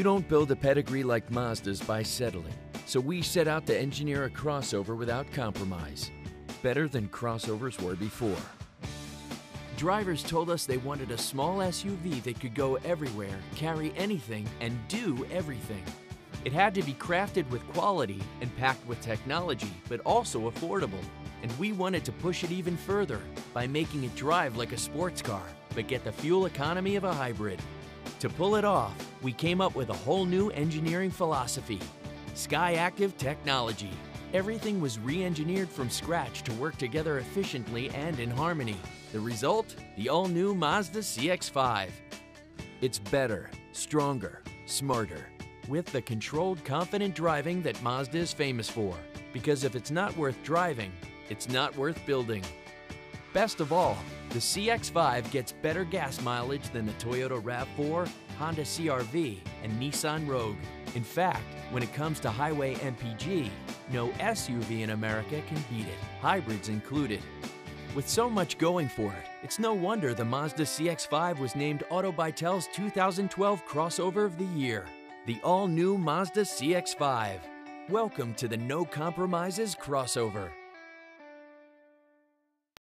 You don't build a pedigree like Mazda's by settling, so we set out to engineer a crossover without compromise. Better than crossovers were before. Drivers told us they wanted a small SUV that could go everywhere, carry anything, and do everything. It had to be crafted with quality and packed with technology, but also affordable. And we wanted to push it even further by making it drive like a sports car, but get the fuel economy of a hybrid. To pull it off, we came up with a whole new engineering philosophy SKYACTIV Technology. Everything was re engineered from scratch to work together efficiently and in harmony. The result? The all new Mazda CX 5. It's better, stronger, smarter, with the controlled, confident driving that Mazda is famous for. Because if it's not worth driving, it's not worth building. Best of all, the CX5 gets better gas mileage than the Toyota RAV4, Honda CRV, and Nissan Rogue. In fact, when it comes to highway MPG, no SUV in America can beat it, hybrids included. With so much going for it, it's no wonder the Mazda CX5 was named AutoBytel's 2012 Crossover of the Year. The all new Mazda CX5. Welcome to the No Compromises crossover.